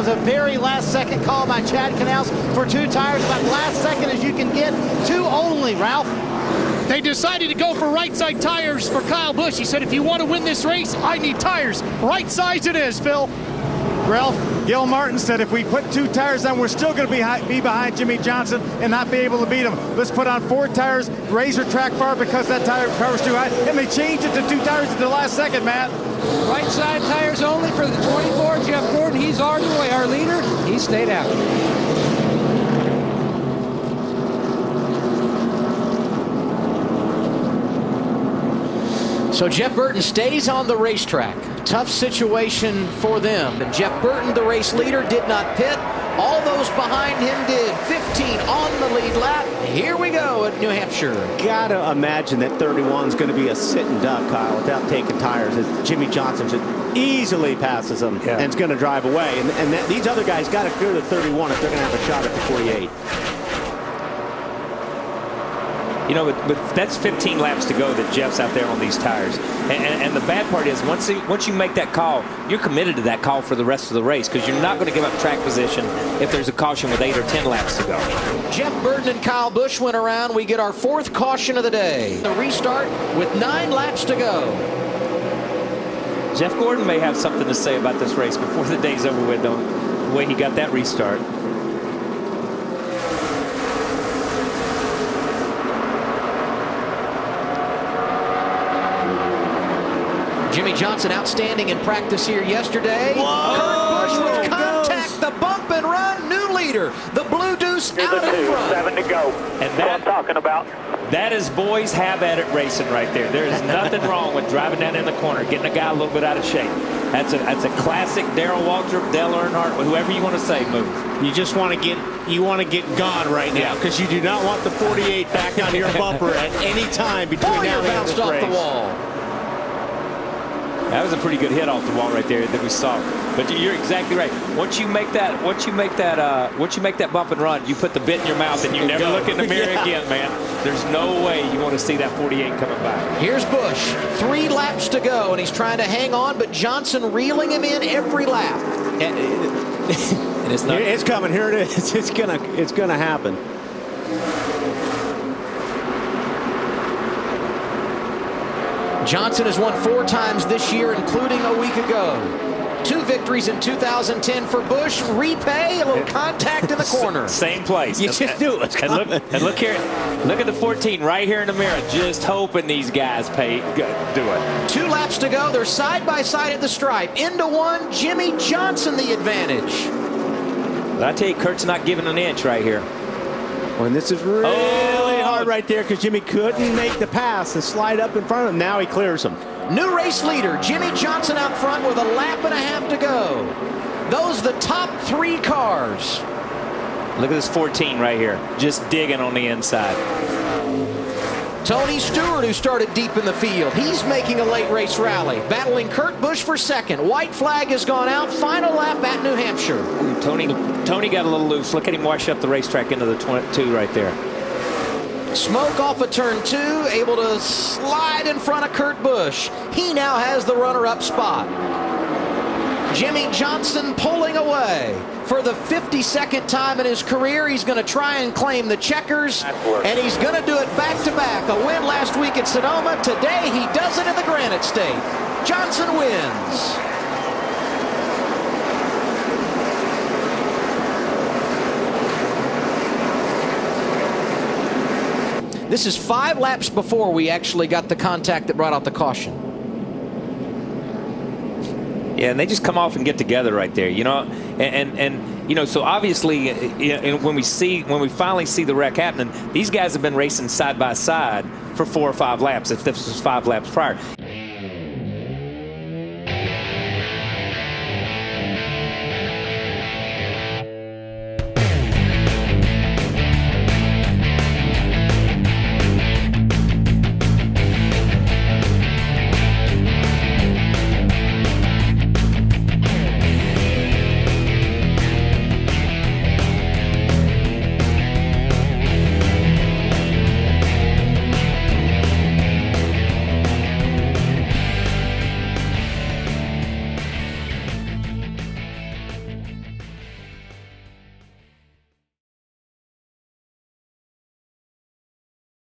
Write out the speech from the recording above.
was a very last second call by Chad Knaus for two tires, about last second as you can get, two only, Ralph. They decided to go for right side tires for Kyle Busch. He said, if you want to win this race, I need tires. Right size it is, Phil. Ralph, Gil Martin said if we put two tires on, we're still going to be, be behind Jimmie Johnson and not be able to beat him. Let's put on four tires, your track bar because that tire power is too high, and they changed it to two tires at the last second, Matt. Right side tires only for the 24. Jeff Gordon, he's our way, our leader. He stayed out. So Jeff Burton stays on the racetrack. Tough situation for them. And Jeff Burton, the race leader, did not pit. All those behind him did. 15 on the lead lap. Here we go at New Hampshire. Gotta imagine that 31 is going to be a sitting duck, Kyle, without taking tires. As Jimmie Johnson just easily passes him yeah. and is going to drive away. And, and that, these other guys got to clear the 31 if they're going to have a shot at the 48. You know, but, but, that's 15 laps to go that Jeff's out there on these tires. And, and, and the bad part is once, he, once you make that call, you're committed to that call for the rest of the race because you're not going to give up track position if there's a caution with eight or 10 laps to go. Jeff Burton and Kyle Busch went around. We get our fourth caution of the day. The restart with nine laps to go. Jeff Gordon may have something to say about this race before the day's over with, though, the way he got that restart. Jimmie Johnson outstanding in practice here yesterday. Whoa, Kurt Busch with contact, goes. the bump and run, new leader. The blue deuce Here's out the in front. Seven to go. And that, I'm talking about. That is boys have at it racing right there. There is nothing wrong with driving down in the corner, getting a guy a little bit out of shape. That's a that's a classic Darrell Waltrip, Dale Earnhardt, whoever you want to say move. You just want to get you want to get gone right now because you do not want the 48 back on your bumper at any time between Boy, now and bounced off race. the wall. That was a pretty good hit off the wall right there that we saw. But you're exactly right. Once you make that, once you make that, uh, once you make that bump and run, you put the bit in your mouth and you never look in the mirror yeah. again, man. There's no way you want to see that 48 coming back. Here's Busch, three laps to go, and he's trying to hang on, but Johnson reeling him in every lap. And, and it's not. It's coming. Here it is. It's gonna. It's gonna happen. Johnson has won four times this year, including a week ago. Two victories in 2010 for Busch. Repay, a little contact in the corner. Same place. You just do it. And look, and look here. Look at the 14 right here in the mirror. Just hoping these guys pay do it. Two laps to go. They're side by side at the stripe. Into one. Jimmie Johnson the advantage. But I tell you, Kurt's not giving an inch right here. When this is really oh. hard right there because Jimmie couldn't make the pass and slide up in front of him. Now he clears him. New race leader, Jimmie Johnson out front with a lap and a half to go. Those the top three cars. Look at this 14 right here, just digging on the inside. Tony Stewart, who started deep in the field, he's making a late race rally, battling Kurt Busch for second. White flag has gone out. Final lap at New Hampshire. Ooh, Tony, Tony got a little loose. Look at him wash up the racetrack into the 22 right there. Smoke off of turn two, able to slide in front of Kurt Busch. He now has the runner-up spot. Jimmie Johnson pulling away. For the 52nd time in his career, he's going to try and claim the checkers, and he's going to do it back-to-back. -back. A win last week at Sonoma. Today, he does it in the Granite State. Johnson wins. This is five laps before we actually got the contact that brought out the caution. Yeah, and they just come off and get together right there, you know, and and, and you know, so obviously, uh, when we see when we finally see the wreck happening, these guys have been racing side by side for four or five laps. If this was five laps prior.